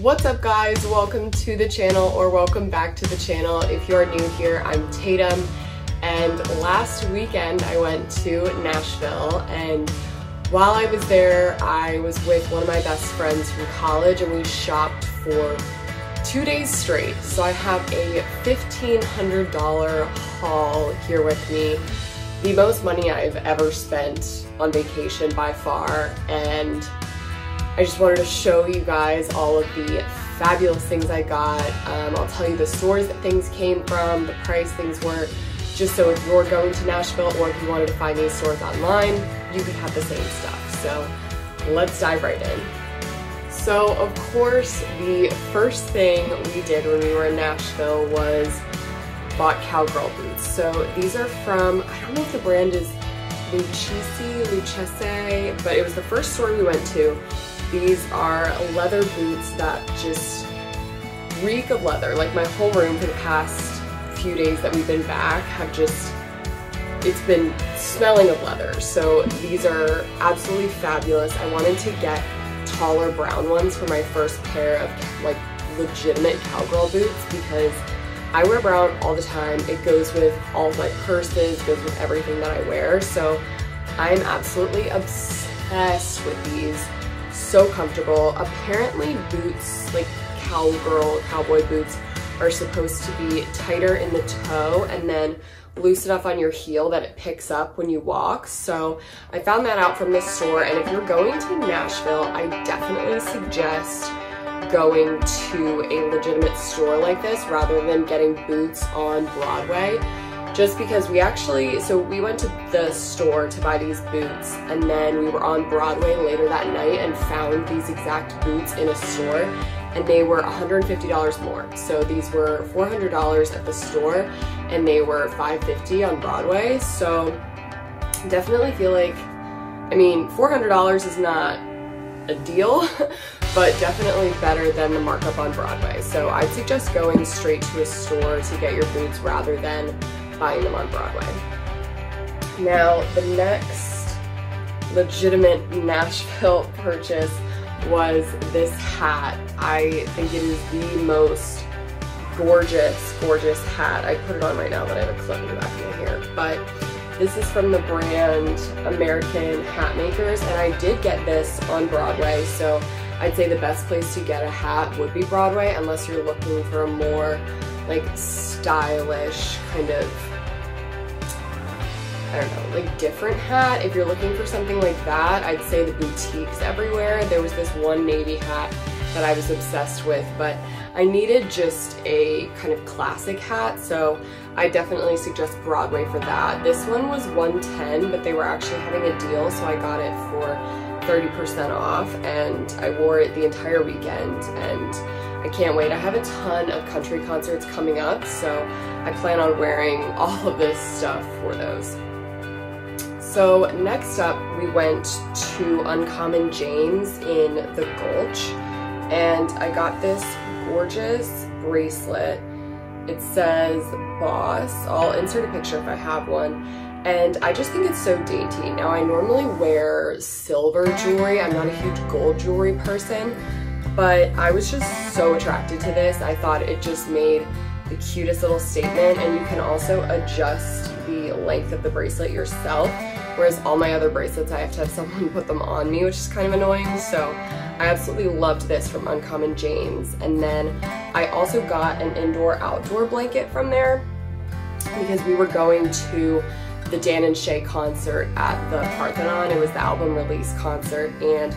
What's up guys? Welcome to the channel or welcome back to the channel. If you are new here, I'm Tatum and last weekend I went to Nashville and while I was there, I was with one of my best friends from college and we shopped for two days straight. So I have a $1,500 haul here with me. The most money I've ever spent on vacation by far and I just wanted to show you guys all of the fabulous things I got. Um, I'll tell you the stores that things came from, the price things were, just so if you're going to Nashville or if you wanted to find these stores online, you could have the same stuff. So let's dive right in. So of course, the first thing we did when we were in Nashville was bought cowgirl boots. So these are from, I don't know if the brand is Lucchese, Lucchese, but it was the first store we went to these are leather boots that just reek of leather. Like my whole room for the past few days that we've been back have just, it's been smelling of leather. So these are absolutely fabulous. I wanted to get taller brown ones for my first pair of like legitimate cowgirl boots because I wear brown all the time. It goes with all my purses, goes with everything that I wear. So I'm absolutely obsessed with these so comfortable. Apparently boots, like cowgirl, cowboy boots, are supposed to be tighter in the toe and then loose enough on your heel that it picks up when you walk. So I found that out from this store. And if you're going to Nashville, I definitely suggest going to a legitimate store like this rather than getting boots on Broadway just because we actually, so we went to the store to buy these boots and then we were on Broadway later that night and found these exact boots in a store and they were $150 more. So these were $400 at the store and they were 550 on Broadway. So definitely feel like, I mean, $400 is not a deal, but definitely better than the markup on Broadway. So I'd suggest going straight to a store to get your boots rather than buying them on Broadway. Now, the next legitimate Nashville purchase was this hat. I think it is the most gorgeous, gorgeous hat. I put it on right now, but I have a clip in the back of my hair. But this is from the brand American Hat Makers, and I did get this on Broadway, so I'd say the best place to get a hat would be Broadway, unless you're looking for a more like stylish kind of I don't know, like different hat. If you're looking for something like that, I'd say the boutiques everywhere. There was this one navy hat that I was obsessed with, but I needed just a kind of classic hat, so I definitely suggest Broadway for that. This one was 110, but they were actually having a deal, so I got it for 30% off, and I wore it the entire weekend, and I can't wait. I have a ton of country concerts coming up, so I plan on wearing all of this stuff for those. So next up, we went to Uncommon James in the Gulch, and I got this gorgeous bracelet. It says Boss. I'll insert a picture if I have one. And I just think it's so dainty. Now, I normally wear silver jewelry. I'm not a huge gold jewelry person, but I was just so attracted to this. I thought it just made the cutest little statement, and you can also adjust the length of the bracelet yourself. Whereas all my other bracelets, I have to have someone put them on me, which is kind of annoying. So I absolutely loved this from Uncommon James. And then I also got an indoor outdoor blanket from there because we were going to the Dan and Shay concert at the Parthenon. It was the album release concert and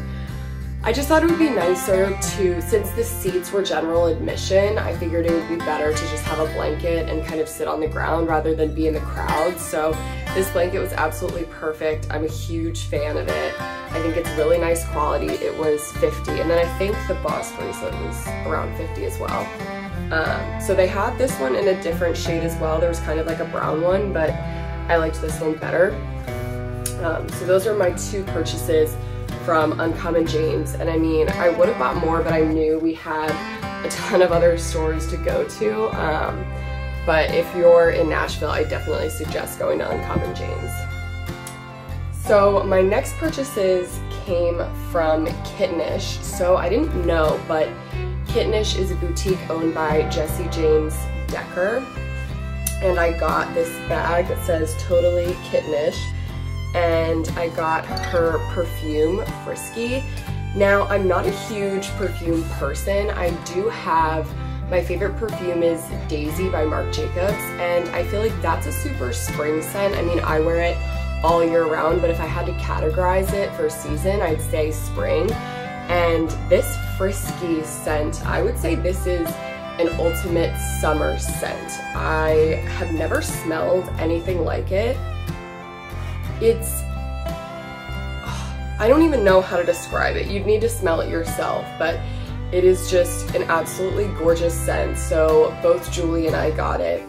I just thought it would be nicer to, since the seats were general admission, I figured it would be better to just have a blanket and kind of sit on the ground rather than be in the crowd. So this blanket was absolutely perfect. I'm a huge fan of it. I think it's really nice quality. It was 50 and then I think the Boss bracelet was around 50 as well. Um, so they had this one in a different shade as well. There was kind of like a brown one, but I liked this one better. Um, so those are my two purchases from Uncommon James. And I mean, I would have bought more, but I knew we had a ton of other stores to go to. Um, but if you're in Nashville, I definitely suggest going to Uncommon James. So my next purchases came from Kittenish. So I didn't know, but Kittenish is a boutique owned by Jessie James Decker. And I got this bag that says Totally Kittenish. And I got her perfume, Frisky. Now, I'm not a huge perfume person. I do have, my favorite perfume is Daisy by Marc Jacobs. And I feel like that's a super spring scent. I mean, I wear it all year round, but if I had to categorize it for season, I'd say spring. And this frisky scent, I would say this is an ultimate summer scent. I have never smelled anything like it. It's, I don't even know how to describe it. You'd need to smell it yourself, but it is just an absolutely gorgeous scent. So both Julie and I got it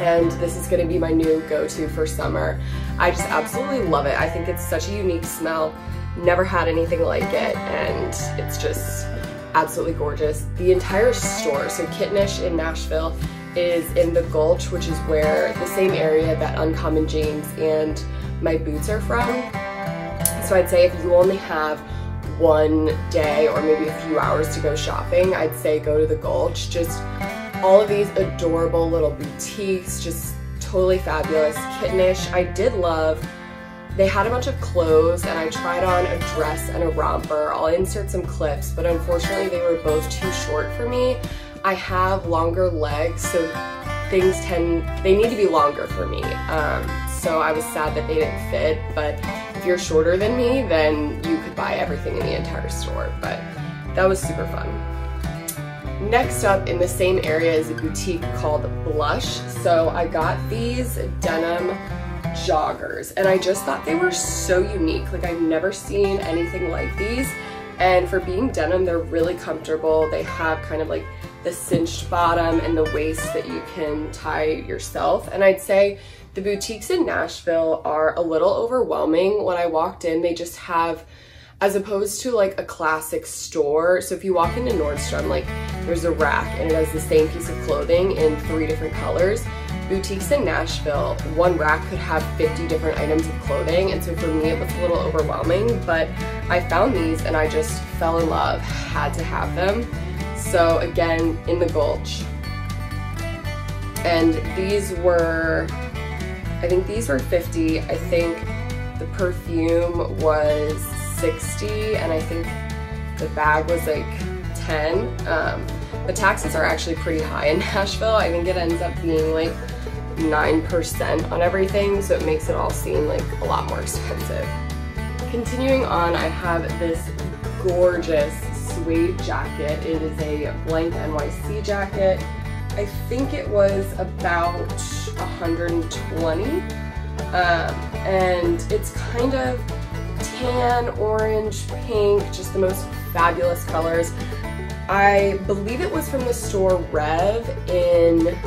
and this is gonna be my new go-to for summer. I just absolutely love it. I think it's such a unique smell never had anything like it and it's just absolutely gorgeous. The entire store, so Kittenish in Nashville is in the Gulch, which is where the same area that Uncommon James and my boots are from. So I'd say if you only have one day or maybe a few hours to go shopping, I'd say go to the Gulch. Just all of these adorable little boutiques, just totally fabulous. Kittenish, I did love they had a bunch of clothes and I tried on a dress and a romper. I'll insert some clips, but unfortunately they were both too short for me. I have longer legs, so things tend, they need to be longer for me. Um, so I was sad that they didn't fit, but if you're shorter than me, then you could buy everything in the entire store, but that was super fun. Next up in the same area is a boutique called Blush. So I got these denim joggers and I just thought they were so unique. Like I've never seen anything like these. And for being denim, they're really comfortable. They have kind of like the cinched bottom and the waist that you can tie yourself. And I'd say the boutiques in Nashville are a little overwhelming. When I walked in, they just have as opposed to like a classic store. So if you walk into Nordstrom, like there's a rack and it has the same piece of clothing in three different colors boutiques in Nashville, one rack could have 50 different items of clothing. And so for me, it was a little overwhelming, but I found these and I just fell in love, had to have them. So again, in the Gulch. And these were, I think these were 50. I think the perfume was 60 and I think the bag was like 10. Um, the taxes are actually pretty high in Nashville. I think it ends up being like 9% on everything, so it makes it all seem like a lot more expensive. Continuing on, I have this gorgeous suede jacket. It is a blank NYC jacket. I think it was about 120 um, and it's kind of tan, orange, pink, just the most fabulous colors. I believe it was from the store Rev in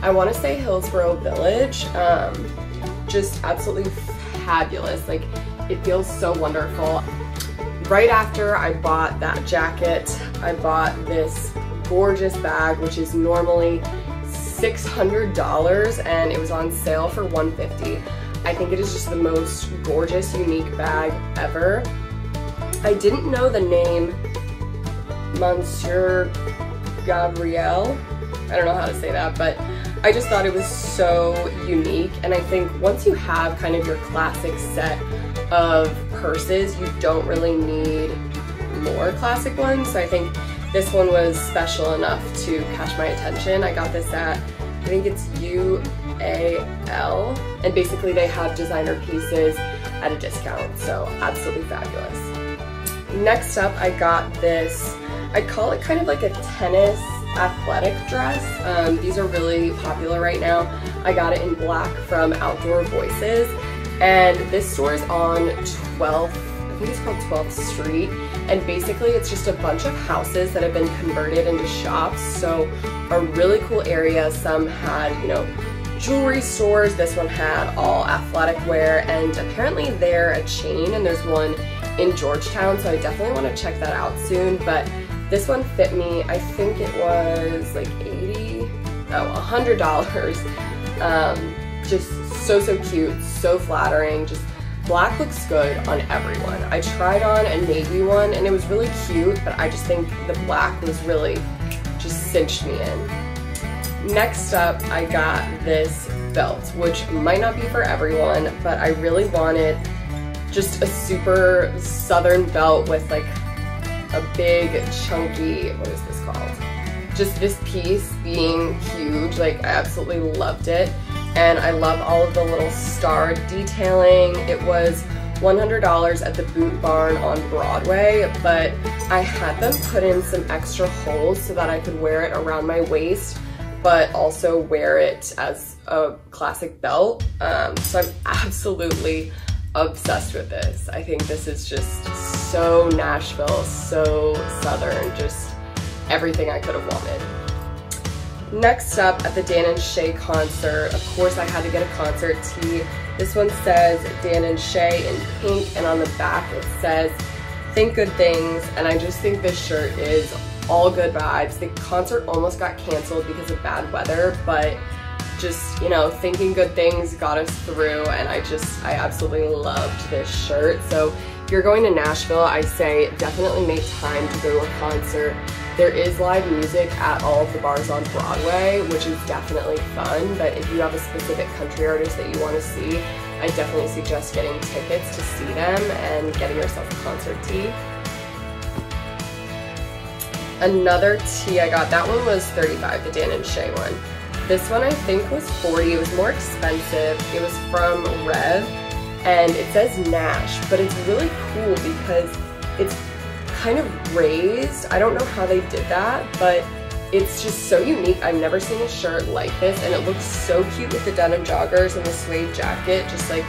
I want to say Hillsboro Village. Um, just absolutely fabulous. Like it feels so wonderful. Right after I bought that jacket, I bought this gorgeous bag, which is normally $600 and it was on sale for 150. I think it is just the most gorgeous, unique bag ever. I didn't know the name Monsieur Gabriel. I don't know how to say that, but I just thought it was so unique and I think once you have kind of your classic set of purses, you don't really need more classic ones. So I think this one was special enough to catch my attention. I got this at, I think it's UAL, and basically they have designer pieces at a discount, so absolutely fabulous. Next up, I got this, I call it kind of like a tennis athletic dress. Um, these are really popular right now. I got it in black from Outdoor Voices and this store is on 12th, I think it's called 12th Street. And basically it's just a bunch of houses that have been converted into shops. So a really cool area. Some had, you know, jewelry stores. This one had all athletic wear. And apparently they're a chain. And there's one in Georgetown. So I definitely want to check that out soon. But this one fit me, I think it was like 80, oh, $100. Um, just so, so cute, so flattering, just black looks good on everyone. I tried on a navy one and it was really cute, but I just think the black was really just cinched me in. Next up, I got this belt, which might not be for everyone, but I really wanted just a super southern belt with like a big chunky, what is this called? Just this piece being huge, like I absolutely loved it. And I love all of the little star detailing. It was $100 at the Boot Barn on Broadway, but I had them put in some extra holes so that I could wear it around my waist, but also wear it as a classic belt. Um, so I'm absolutely obsessed with this. I think this is just so Nashville, so Southern, just everything I could have wanted. Next up at the Dan and Shay concert, of course I had to get a concert tee. This one says Dan and Shay in pink and on the back it says think good things and I just think this shirt is all good vibes. The concert almost got canceled because of bad weather but just, you know, thinking good things got us through and I just, I absolutely loved this shirt. So if you're going to Nashville, I say definitely make time to go to a concert. There is live music at all of the bars on Broadway, which is definitely fun, but if you have a specific country artist that you want to see, I definitely suggest getting tickets to see them and getting yourself a concert tee. Another tee I got, that one was 35, the Dan and Shay one. This one I think was 40. It was more expensive. It was from Rev and it says Nash, but it's really cool because it's kind of raised. I don't know how they did that, but it's just so unique. I've never seen a shirt like this and it looks so cute with the denim joggers and the suede jacket, just like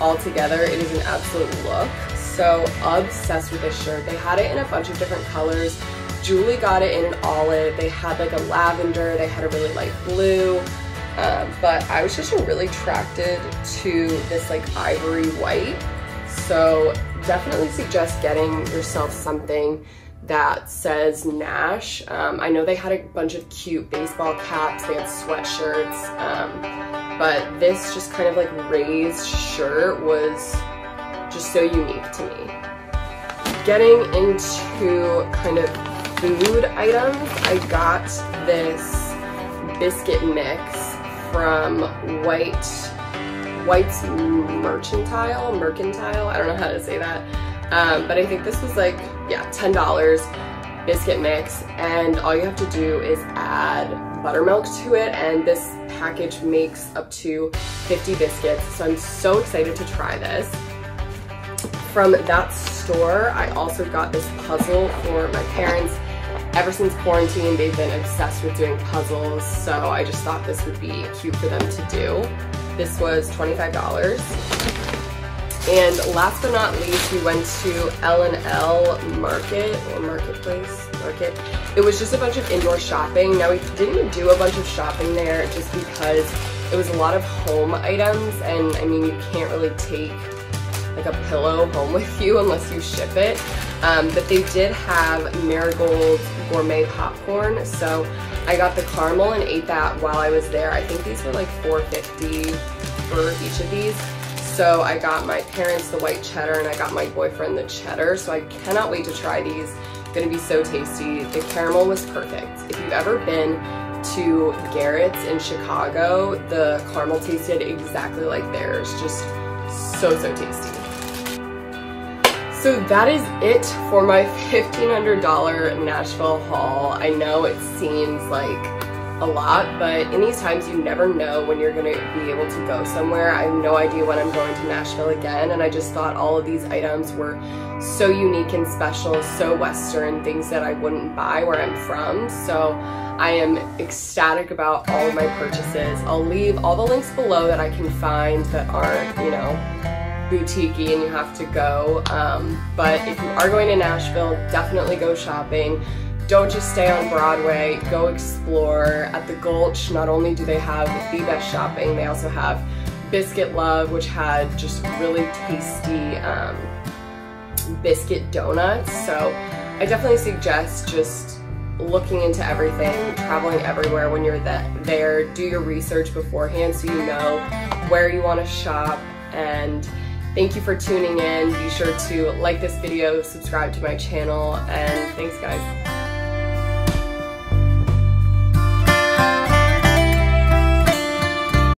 all together. It is an absolute look. So obsessed with this shirt. They had it in a bunch of different colors. Julie got it in an olive. They had like a lavender. They had a really light blue. Um, but I was just really attracted to this like ivory white. So definitely suggest getting yourself something that says Nash. Um, I know they had a bunch of cute baseball caps, they had sweatshirts, um, but this just kind of like raised shirt was just so unique to me. Getting into kind of food items, I got this biscuit mix from White White's Mercantile, Mercantile, I don't know how to say that. Um, but I think this was like, yeah, $10 biscuit mix. And all you have to do is add buttermilk to it. And this package makes up to 50 biscuits. So I'm so excited to try this. From that store, I also got this puzzle for my parents ever since quarantine, they've been obsessed with doing puzzles, so I just thought this would be cute for them to do. This was $25. And last but not least, we went to L&L Market, or Marketplace, Market. It was just a bunch of indoor shopping. Now, we didn't do a bunch of shopping there just because it was a lot of home items, and I mean, you can't really take like a pillow home with you unless you ship it. Um, but they did have Marigold gourmet popcorn, so I got the caramel and ate that while I was there. I think these were like 4.50 for each of these. So I got my parents the white cheddar and I got my boyfriend the cheddar. So I cannot wait to try these. Gonna be so tasty. The caramel was perfect. If you've ever been to Garrett's in Chicago, the caramel tasted exactly like theirs. Just so, so tasty. So that is it for my $1,500 Nashville haul. I know it seems like a lot, but in these times you never know when you're gonna be able to go somewhere. I have no idea when I'm going to Nashville again, and I just thought all of these items were so unique and special, so Western, things that I wouldn't buy where I'm from. So I am ecstatic about all of my purchases. I'll leave all the links below that I can find that aren't, you know, boutique and you have to go. Um, but if you are going to Nashville, definitely go shopping. Don't just stay on Broadway, go explore. At the Gulch, not only do they have the best shopping, they also have Biscuit Love, which had just really tasty um, biscuit donuts. So I definitely suggest just looking into everything, traveling everywhere when you're there. Do your research beforehand so you know where you want to shop and Thank you for tuning in. Be sure to like this video, subscribe to my channel, and thanks guys.